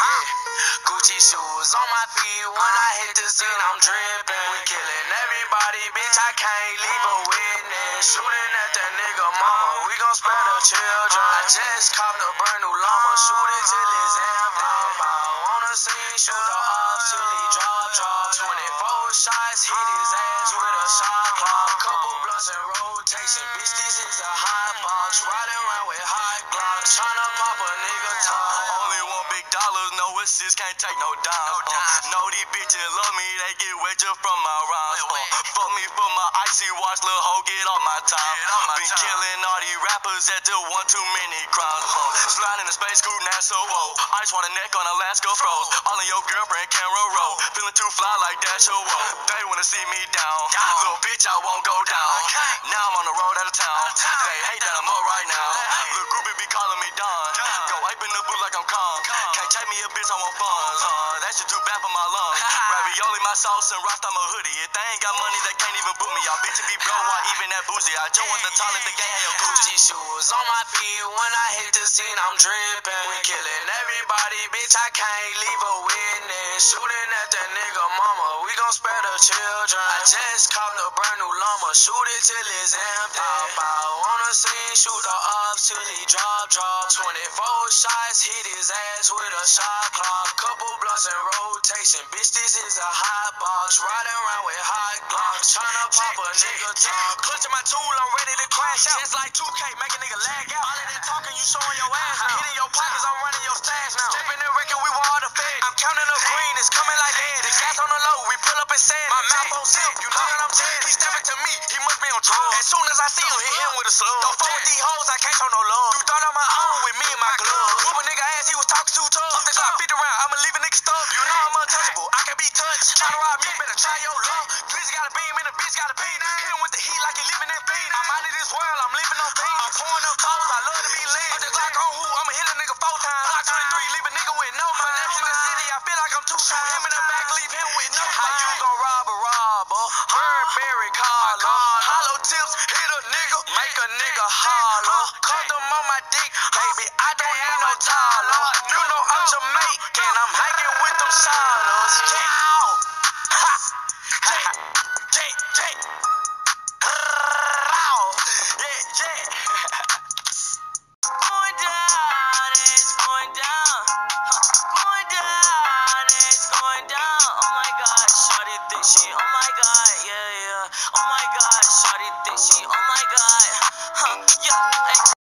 Mm. shoes on my feet. When I hit the scene, I'm dripping. We killing everybody, bitch. I can't leave a witness. Shooting at that nigga mama. We gon' spare the children. I just copped a brand new llama. Shoot it till it's empty. On the scene, shoot the off till he drop, drop. 24 shots, hit his ass with a shot clock. Couple blunts in rotation. Bitch, this is a hot box. Riding around with hot glocks. Tryna pop a nigga top. Only one big dollars, no assist, can't take no dimes. Uh, know these bitches love me, they get wet just from my rhymes. Uh, fuck me for my icy watch, little hoe, get on my time. Been killing all these rappers that do one too many crimes. Uh, sliding in the space coupe, NASA, whoa. Ice water neck on Alaska froze. All in your girlfriend camera roll. Feeling too fly like that, so whoa. They wanna see me down. Little bitch, I won't go down. The booth like I'm calm. Can't take me a bitch, I want funds. Uh, that shit too bad for my lungs. Ravioli, my sauce, and Rasta, my hoodie. If they ain't got money, they can't even boot me. Y'all bitches be broke, why even that boozy? I just want the tallest, the gang, your Gucci shoes on my feet. When I hit the scene, I'm dripping. We killing everybody, bitch. I can't leave a. Shooting at that nigga mama. We gon' spare the children. I just copped a brand new llama. Shoot it till it's empty. Bow, on the scene, shoot the off till he drop, drop. 24 shots, hit his ass with a shot clock. Couple blunts in rotation. Bitch, this is a hot box. Riding around with hot glocks. Tryna pop a nigga top. Clutching my tool, I'm ready to crash out. Just like 2K, make a nigga lag out. All of that talking, you showing your ass. Hitting your pockets, I'm running your stash counting up green, it's coming like that. The gas on the low, we pull up and sand. My mouth on zip, you know what I'm saying? He stepping to me, he must be on drugs. As soon as I see him, hit him with a slug. Don't fuck with these hoes, I can't show no love. You thought on my own with me and my glove. Whoop a nigga ass, he was talking too tough. Fuck the Glock 50 round, I'ma leave a nigga stuck. You know I'm untouchable, I can be touched. Tryna rob me, better try your luck. Glizzy got a beam and the bitch got a beam. Hit him with the heat like he living in fiend. I'm out of this world, I'm I feel like I'm too shoot. Him in the back, leave him with no How you gon' rob a robber? Burberry collar. Hollow tips, hit a nigga, make a nigga holler. Condom on my dick, baby, I don't need no Tyler. You know I'm Jamaican, I'm hanging with them sailors. Yeah. Oh my god, shorty think she, oh my god. Huh, yeah, hey.